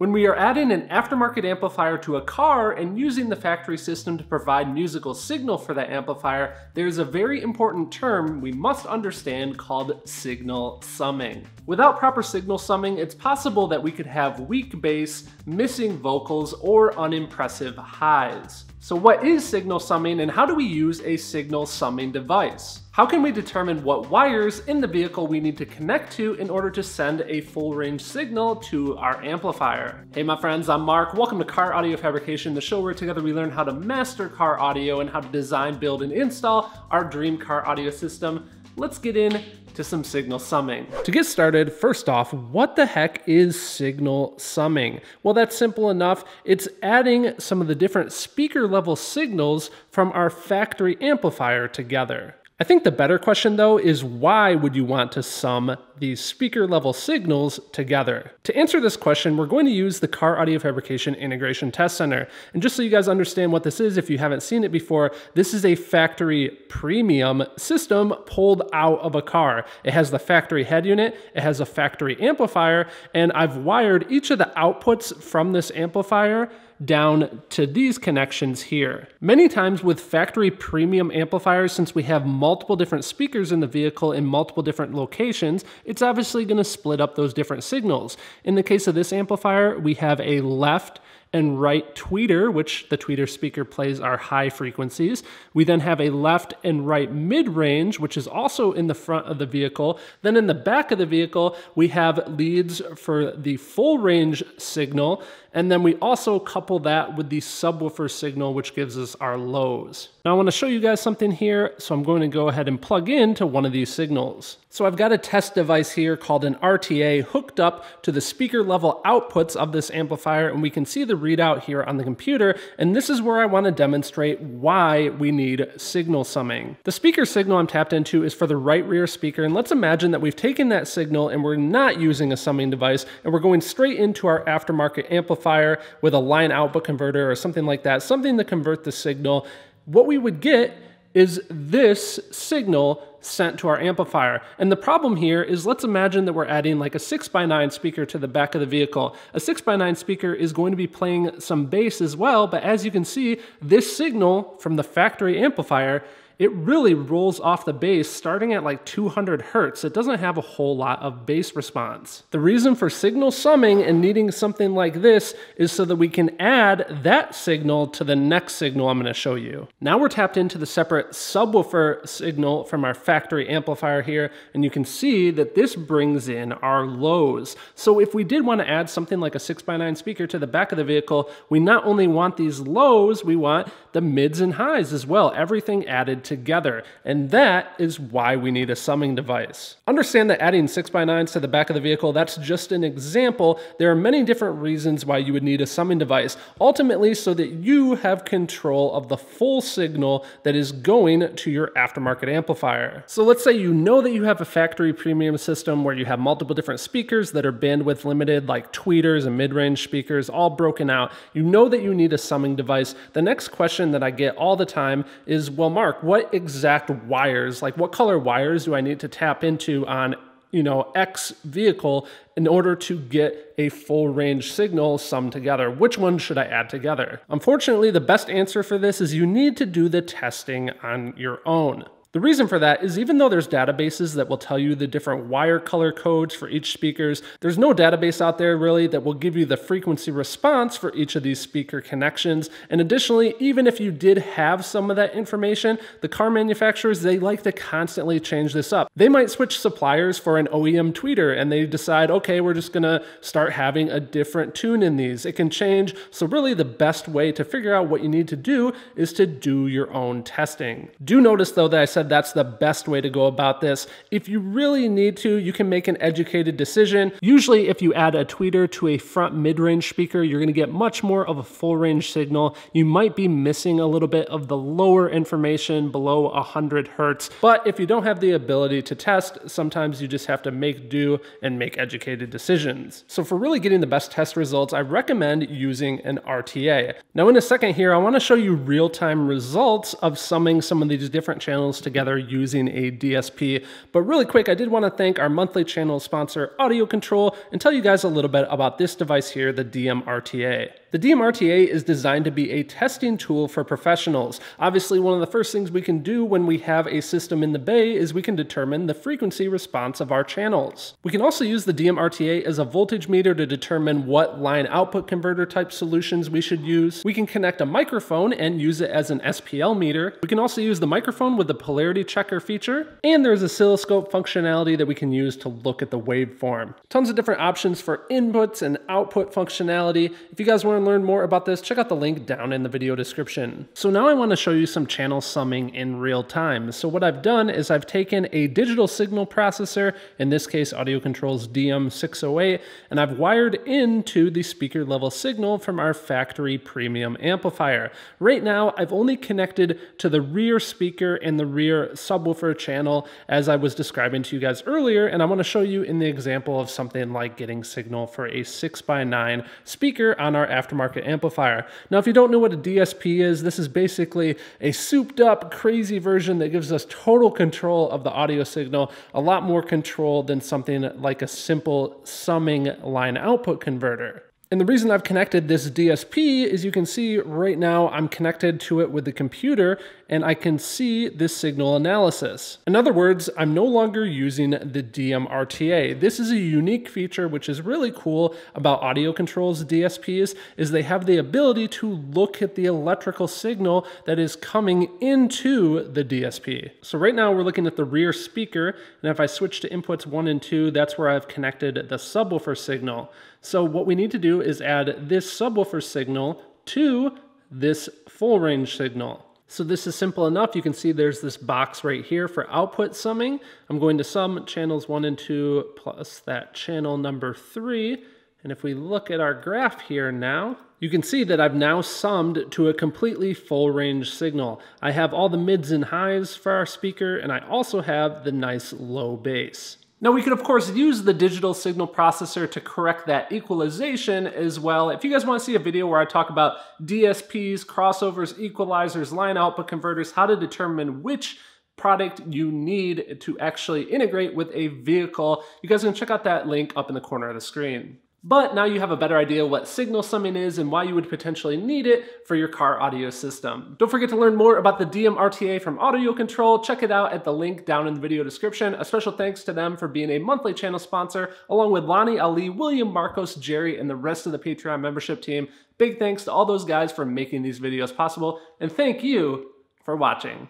When we are adding an aftermarket amplifier to a car and using the factory system to provide musical signal for that amplifier, there's a very important term we must understand called signal summing. Without proper signal summing, it's possible that we could have weak bass, missing vocals, or unimpressive highs. So what is signal summing and how do we use a signal summing device? How can we determine what wires in the vehicle we need to connect to in order to send a full range signal to our amplifier? Hey my friends, I'm Mark. Welcome to Car Audio Fabrication, the show where together we learn how to master car audio and how to design, build, and install our dream car audio system. Let's get in to some signal summing. To get started, first off, what the heck is signal summing? Well, that's simple enough. It's adding some of the different speaker level signals from our factory amplifier together. I think the better question though is why would you want to sum these speaker level signals together? To answer this question, we're going to use the Car Audio Fabrication Integration Test Center. And just so you guys understand what this is, if you haven't seen it before, this is a factory premium system pulled out of a car. It has the factory head unit, it has a factory amplifier, and I've wired each of the outputs from this amplifier down to these connections here. Many times with factory premium amplifiers, since we have multiple different speakers in the vehicle in multiple different locations, it's obviously gonna split up those different signals. In the case of this amplifier, we have a left and right tweeter, which the tweeter speaker plays our high frequencies. We then have a left and right mid range, which is also in the front of the vehicle. Then in the back of the vehicle, we have leads for the full range signal. And then we also couple that with the subwoofer signal, which gives us our lows. Now I wanna show you guys something here, so I'm going to go ahead and plug into one of these signals. So I've got a test device here called an RTA hooked up to the speaker level outputs of this amplifier, and we can see the readout here on the computer, and this is where I wanna demonstrate why we need signal summing. The speaker signal I'm tapped into is for the right rear speaker, and let's imagine that we've taken that signal and we're not using a summing device, and we're going straight into our aftermarket amplifier with a line output converter or something like that, something to convert the signal, what we would get is this signal sent to our amplifier. And the problem here is let's imagine that we're adding like a 6x9 speaker to the back of the vehicle. A 6x9 speaker is going to be playing some bass as well, but as you can see, this signal from the factory amplifier it really rolls off the bass starting at like 200 hertz. It doesn't have a whole lot of bass response. The reason for signal summing and needing something like this is so that we can add that signal to the next signal I'm gonna show you. Now we're tapped into the separate subwoofer signal from our factory amplifier here, and you can see that this brings in our lows. So if we did wanna add something like a 6x9 speaker to the back of the vehicle, we not only want these lows, we want the mids and highs as well, everything added together. And that is why we need a summing device. Understand that adding 6x9s to the back of the vehicle, that's just an example. There are many different reasons why you would need a summing device, ultimately so that you have control of the full signal that is going to your aftermarket amplifier. So let's say you know that you have a factory premium system where you have multiple different speakers that are bandwidth limited, like tweeters and mid-range speakers, all broken out. You know that you need a summing device. The next question that I get all the time is, well, Mark, what what exact wires, like what color wires do I need to tap into on you know, X vehicle in order to get a full range signal summed together. Which one should I add together? Unfortunately, the best answer for this is you need to do the testing on your own. The reason for that is even though there's databases that will tell you the different wire color codes for each speakers, there's no database out there really that will give you the frequency response for each of these speaker connections. And additionally, even if you did have some of that information, the car manufacturers, they like to constantly change this up. They might switch suppliers for an OEM tweeter and they decide, okay, we're just gonna start having a different tune in these. It can change. So really the best way to figure out what you need to do is to do your own testing. Do notice though that I said said that's the best way to go about this. If you really need to, you can make an educated decision. Usually if you add a tweeter to a front mid-range speaker, you're gonna get much more of a full range signal. You might be missing a little bit of the lower information below 100 hertz. But if you don't have the ability to test, sometimes you just have to make do and make educated decisions. So for really getting the best test results, I recommend using an RTA. Now in a second here, I wanna show you real-time results of summing some of these different channels together together using a DSP. But really quick, I did want to thank our monthly channel sponsor, Audio Control, and tell you guys a little bit about this device here, the DMRTA. The DMRTA is designed to be a testing tool for professionals. Obviously, one of the first things we can do when we have a system in the bay is we can determine the frequency response of our channels. We can also use the DMRTA as a voltage meter to determine what line output converter type solutions we should use. We can connect a microphone and use it as an SPL meter. We can also use the microphone with the polarity checker feature, and there's oscilloscope functionality that we can use to look at the waveform. Tons of different options for inputs and output functionality. If you guys want to learn more about this, check out the link down in the video description. So now I want to show you some channel summing in real time. So what I've done is I've taken a digital signal processor, in this case Audio Control's DM608, and I've wired into the speaker level signal from our factory premium amplifier. Right now, I've only connected to the rear speaker and the rear subwoofer channel as I was describing to you guys earlier, and I want to show you in the example of something like getting signal for a 6x9 speaker on our aftermarket amplifier. Now, if you don't know what a DSP is, this is basically a souped up, crazy version that gives us total control of the audio signal, a lot more control than something like a simple summing line output converter. And the reason I've connected this DSP is you can see right now I'm connected to it with the computer and I can see this signal analysis. In other words, I'm no longer using the DMRTA. This is a unique feature which is really cool about audio controls DSPs is they have the ability to look at the electrical signal that is coming into the DSP. So right now we're looking at the rear speaker and if I switch to inputs one and two, that's where I've connected the subwoofer signal. So what we need to do is add this subwoofer signal to this full range signal. So this is simple enough. You can see there's this box right here for output summing. I'm going to sum channels one and two plus that channel number three. And if we look at our graph here now, you can see that I've now summed to a completely full range signal. I have all the mids and highs for our speaker, and I also have the nice low bass. Now we could of course use the digital signal processor to correct that equalization as well. If you guys want to see a video where I talk about DSPs, crossovers, equalizers, line output converters, how to determine which product you need to actually integrate with a vehicle, you guys can check out that link up in the corner of the screen. But now you have a better idea what signal summing is and why you would potentially need it for your car audio system. Don't forget to learn more about the DMRTA from Audio Control. Check it out at the link down in the video description. A special thanks to them for being a monthly channel sponsor, along with Lonnie, Ali, William, Marcos, Jerry, and the rest of the Patreon membership team. Big thanks to all those guys for making these videos possible, and thank you for watching.